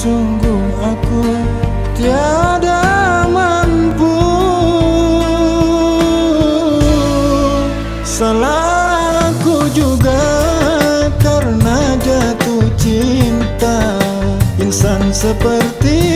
Sungguh aku tiada mampu. Salah aku juga karena jatuh cinta. Insan seperti